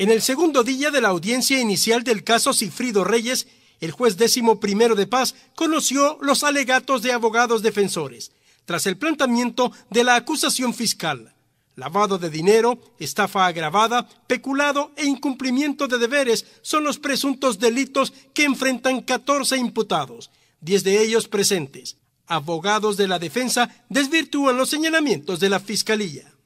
En el segundo día de la audiencia inicial del caso Cifrido Reyes, el juez décimo primero de paz conoció los alegatos de abogados defensores, tras el planteamiento de la acusación fiscal. Lavado de dinero, estafa agravada, peculado e incumplimiento de deberes son los presuntos delitos que enfrentan 14 imputados, 10 de ellos presentes. Abogados de la defensa desvirtúan los señalamientos de la Fiscalía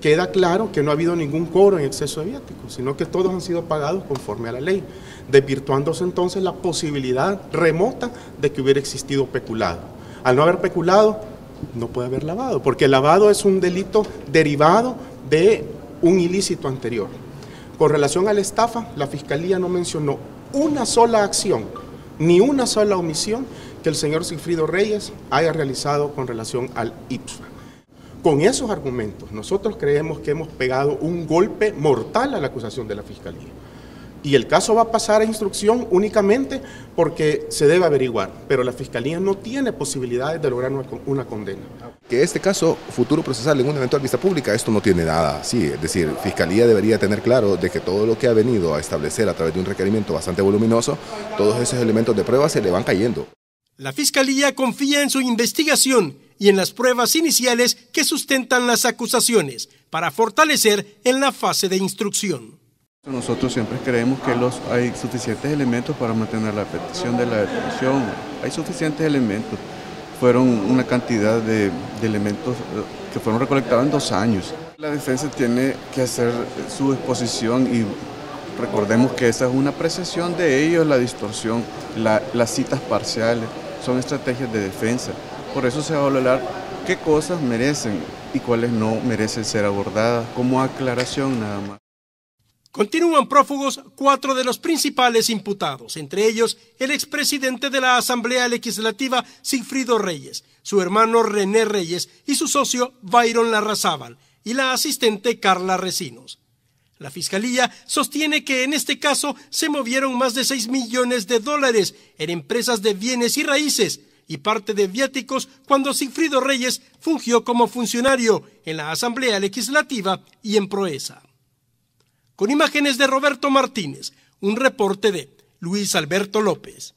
queda claro que no ha habido ningún cobro en exceso de viáticos, sino que todos han sido pagados conforme a la ley, desvirtuándose entonces la posibilidad remota de que hubiera existido peculado. Al no haber peculado, no puede haber lavado, porque el lavado es un delito derivado de un ilícito anterior. Con relación a la estafa, la Fiscalía no mencionó una sola acción, ni una sola omisión que el señor Silfrido Reyes haya realizado con relación al IPSA. Con esos argumentos, nosotros creemos que hemos pegado un golpe mortal a la acusación de la Fiscalía. Y el caso va a pasar a instrucción únicamente porque se debe averiguar, pero la Fiscalía no tiene posibilidades de lograr una, condena. Que este caso futuro procesal en una eventual vista pública, esto no tiene nada así. Es decir, Fiscalía debería tener claro de que todo lo que ha venido a establecer a través de un requerimiento bastante voluminoso, todos esos elementos de prueba se le van cayendo. La Fiscalía confía en su investigación y en las pruebas iniciales que sustentan las acusaciones para fortalecer en la fase de instrucción. Nosotros siempre creemos que los, hay suficientes elementos para mantener la petición de la detención. Hay suficientes elementos. Fueron una cantidad de, elementos eh, que fueron recolectados en dos años. La defensa tiene que hacer su exposición y recordemos que esa es una apreciación de ellos, la distorsión, las citas parciales, son estrategias de defensa. Por eso se va a valorar qué cosas merecen y cuáles no merecen ser abordadas como aclaración nada más. Continúan prófugos cuatro de los principales imputados, entre ellos el expresidente de la Asamblea Legislativa, Sigfrido Reyes, su hermano René Reyes y su socio Byron Larrazábal, y la asistente Carla Recinos. La Fiscalía sostiene que en este caso se movieron más de 6 millones de dólares en empresas de bienes y raíces, y parte de viáticos cuando Sigfrido Reyes fungió como funcionario en la Asamblea Legislativa y en Proesa. Con imágenes de Roberto Martínez, un reporte de Luis Alberto López.